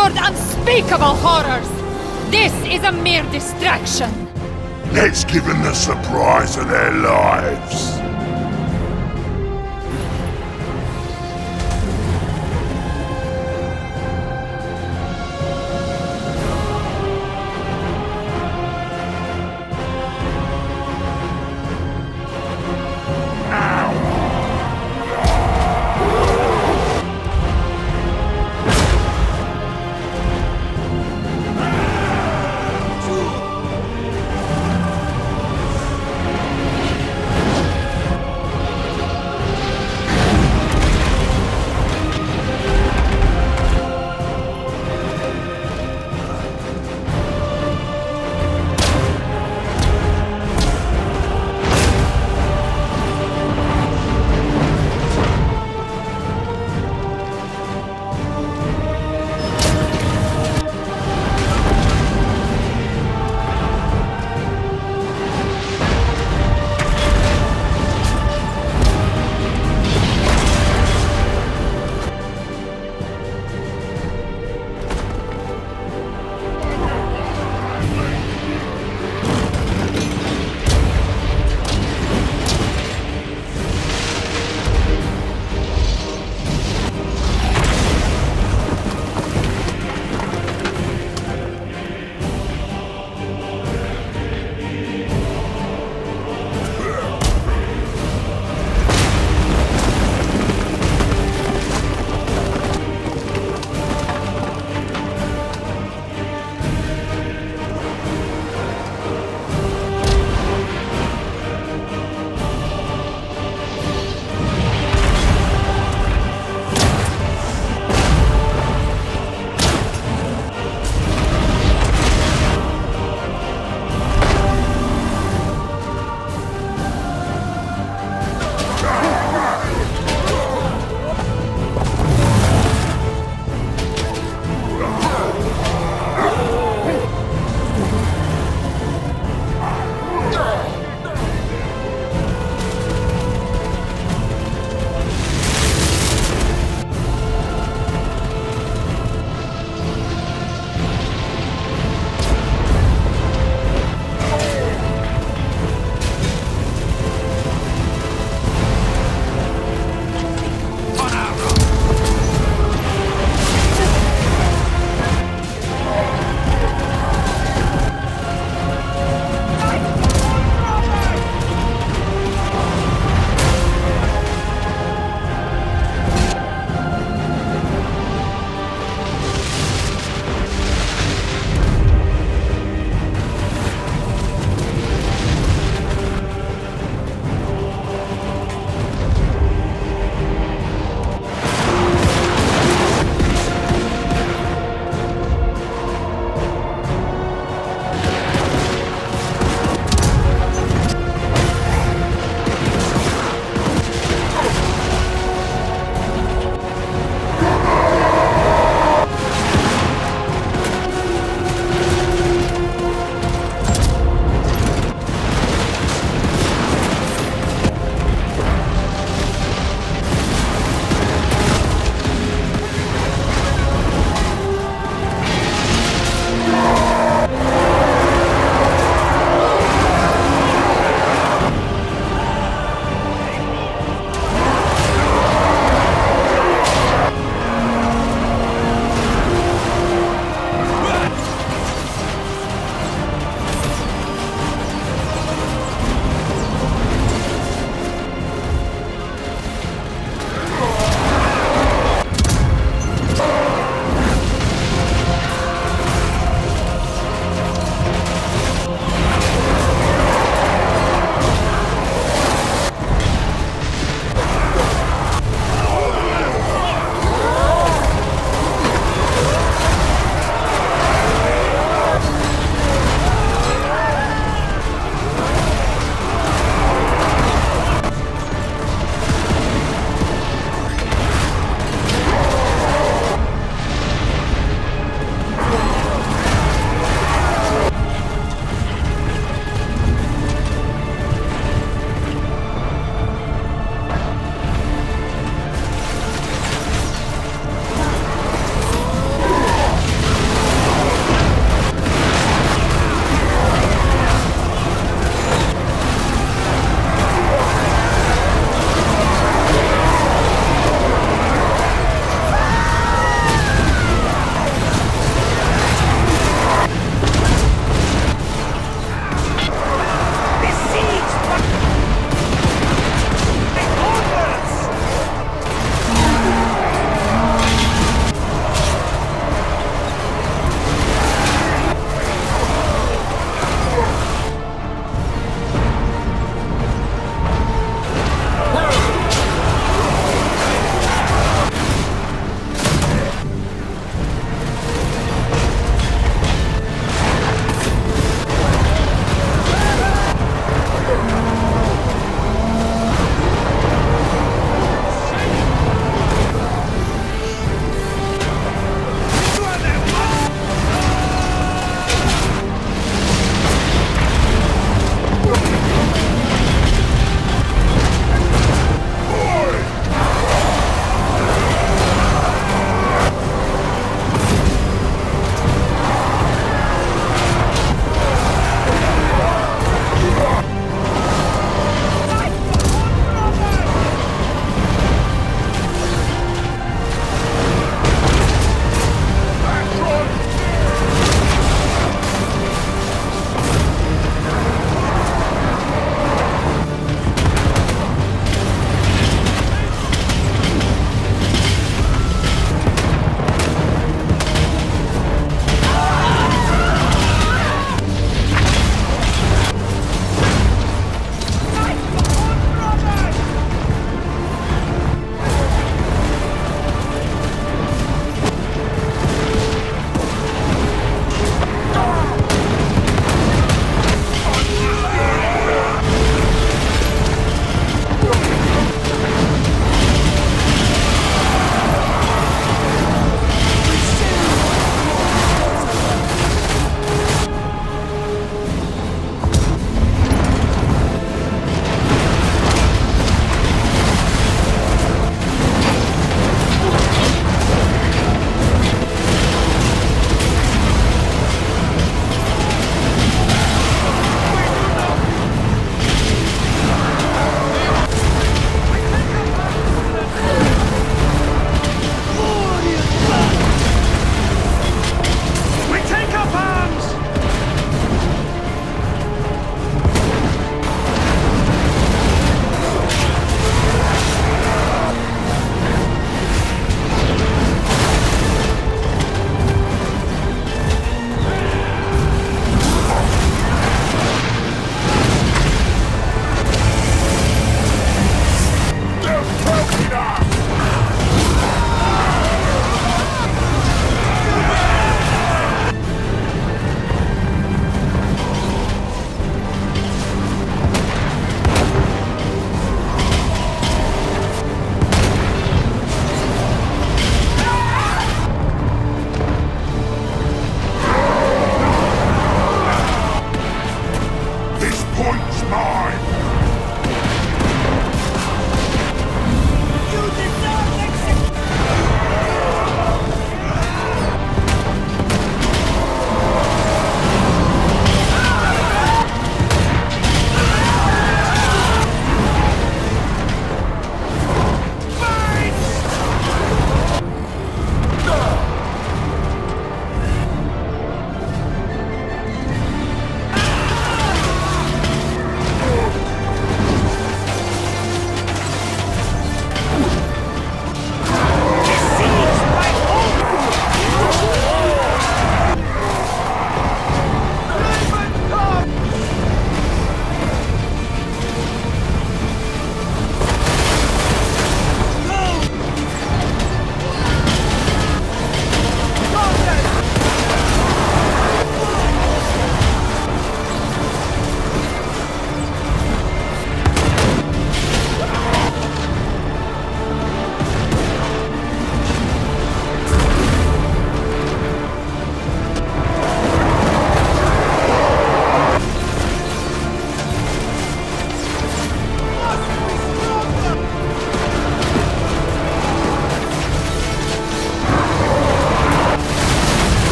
endured unspeakable horrors! This is a mere distraction! Let's give them the surprise of their lives!